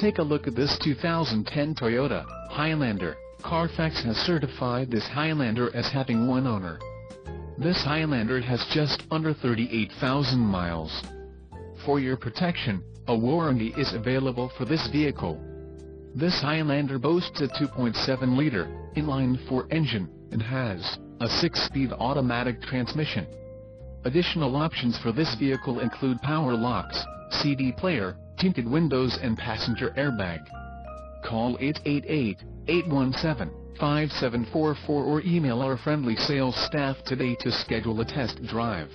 Take a look at this 2010 Toyota Highlander. Carfax has certified this Highlander as having one owner. This Highlander has just under 38,000 miles. For your protection, a warranty is available for this vehicle. This Highlander boasts a 2.7-liter, inline-four engine, and has a 6-speed automatic transmission. Additional options for this vehicle include power locks, CD player, tinted windows and passenger airbag. Call 888-817-5744 or email our friendly sales staff today to schedule a test drive.